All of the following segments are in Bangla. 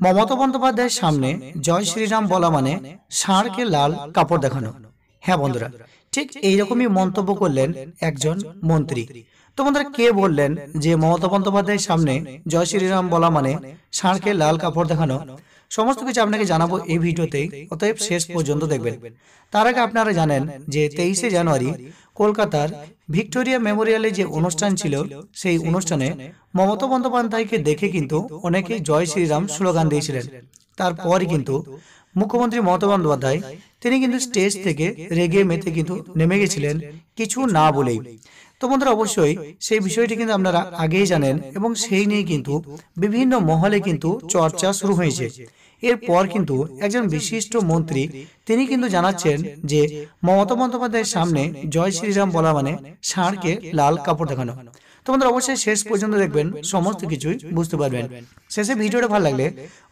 মমতা বন্দ্যোপাধ্যায়ের সামনে জয় শ্রীরাম বলা মানে ষাঁড়কে লাল কাপড় দেখানো। হ্যাঁ বন্ধুরা ঠিক এইরকমই মন্তব্য করলেন একজন মন্ত্রী। তো বন্ধুরা কে বললেন যে মমতা বন্দ্যোপাধ্যায়ের সামনে জয় শ্রীরাম বলা মানে ষাঁড়কে লাল কাপড় দেখানো। সমস্ত কিছু আপনাকে জানাব এই ভিডিওতেই অতএব শেষ পর্যন্ত দেখবেন। তার আগে আপনারা জানেন যে তেইশে জানুয়ারি কলকাতার ভিক্টোরিয়া মেমোরিয়ালে যে অনুষ্ঠান ছিল, সেই অনুষ্ঠানে মমতা বন্দ্যোপাধ্যায়কে দেখে কিন্তু অনেকেই জয় শ্রীরাম স্লোগান দিয়েছিলেন। তারপরই কিন্তু মুখ্যমন্ত্রী মমতা বন্দ্যোপাধ্যায়, তিনি কিন্তু স্টেজ থেকে রেগে মেতে কিন্তু নেমে গেছিলেন কিছু না বলেই। তো বন্ধুরা, অবশ্যই সেই বিষয়টি কিন্তু আপনারা আগেই জানেন এবং সেই নিয়ে কিন্তু বিভিন্ন মহলে কিন্তু চর্চা শুরু হয়েছে। এরপর কিন্তু একজন বিশিষ্ট মন্ত্রী তিনি কিন্তু জানাচ্ছেন যে মমতা বন্দ্যোপাধ্যায়ের সামনে জয় শ্রীরাম বলা মানে ষাঁড়কে লাল কাপড় দেখানো। তো বন্ধুরা অবশ্যই শেষ পর্যন্ত দেখবেন সমস্ত কিছুই বুঝতে পারবেন। শেষে ভিডিওটা ভালো লাগলে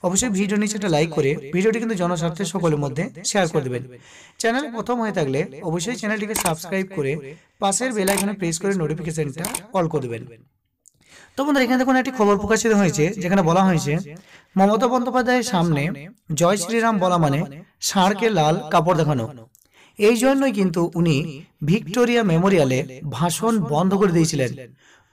অবশ্যই ভিডিও নিচে একটা লাইক করে ভিডিওটি কিন্তু জনস্বার্থে সকলের মধ্যে শেয়ার করে দেবেন। চ্যানেল প্রথম হয়ে থাকলে অবশ্যই চ্যানেলটিকে সাবস্ক্রাইব করে পাশের বেল আইকনে প্রেস করে নোটিফিকেশনটা অল করে দেবেন। তো বন্ধুরা, এখানে দেখুন একটি খবর প্রকাশিত হয়েছে, যেখানে বলা হয়েছে, মমতা বন্দ্যোপাধ্যায়ের সামনে জয় শ্রীরাম বলা মানে ষাঁড়কে লাল কাপড় দেখানো। এই জন্যই কিন্তু উনি ভিক্টোরিয়া মেমোরিয়ালে ভাষণ বন্ধ করে দিয়েছিলেন।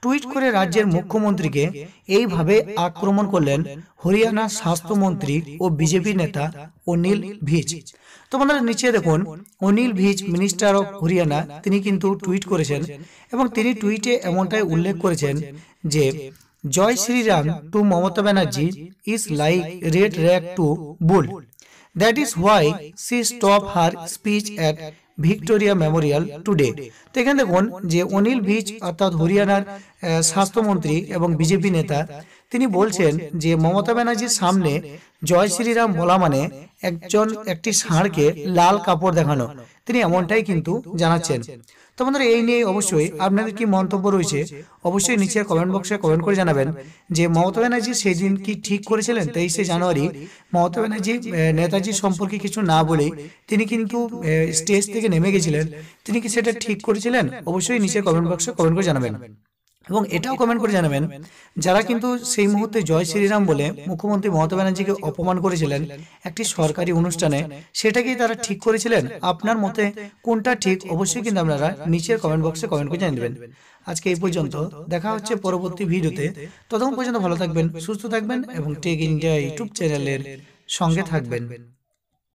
টুইট করে রাজ্যের মুখ্যমন্ত্রীকে এইভাবে আক্রমণ করলেন হরিয়ানা স্বাস্থ্যমন্ত্রী ও বিজেপি নেতা অনিল ভিজ। তো বন্ধুরা নিচে দেখুন অনিল ভিজ মিনিস্টার অফ হরিয়ানা তিনি কিন্তু টুইট করেছেন এবং তিনি টুইটে এমনটাই উল্লেখ করেছেন যে Jai Shriram to Mamata Banerjee is like red rag to bull that is why she stop her speech at Victoria Memorial today. তো এখানে দেখুন যে অনিল ভিজ অর্থাৎ হরিয়ানার স্বাস্থ্যমন্ত্রী এবং বিজেপি নেতা, তিনি বলছেন যে মমতা ব্যানার্জির সামনে জয় শ্রীরাম বলা মানে একজন, একটি ষাঁড়কে লাল কাপড় দেখানো। তিনি এমনটাই কিন্তু জানাচ্ছেন। তো বন্ধুরা, এই নিয়ে অবশ্যই আপনাদের কি মন্তব্য রয়েছে, অবশ্যই নিচের কমেন্ট বক্সে কমেন্ট করে জানাবেন যে মমতা ব্যানার্জি সেই দিন কি ঠিক করেছিলেন তেইশে জানুয়ারি? মমতা ব্যানার্জি নেতাজি সম্পর্কে কিছু না বলেই তিনি কিন্তু স্টেজ থেকে নেমে গেছিলেন, তিনি কি সেটা ঠিক করেছিলেন? অবশ্যই নিচের কমেন্ট বক্সে কমেন্ট করে জানাবেন। এবং এটাও কমেন্ট করে জানাবেন, যারা কিন্তু সেই মুহূর্তে জয় শ্রীরাম বলে মুখ্যমন্ত্রী মমতা ব্যানার্জিকে অপমান করেছিলেন একটি সরকারি অনুষ্ঠানে সেটা কি তারা ঠিক করেছিলেন? আপনার মতে কোনটা ঠিক? অবশ্যই কিন্তু আপনারা নিচের কমেন্ট বক্সে কমেন্ট করে জানিয়ে দেবেন। আজকে এই পর্যন্ত, দেখা হচ্ছে পরবর্তী ভিডিওতে। ততক্ষণ পর্যন্ত ভালো থাকবেন, সুস্থ থাকবেন এবং টেক ইন্ডিয়া ইউটিউব চ্যানেলের সঙ্গে থাকবেন।